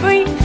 free.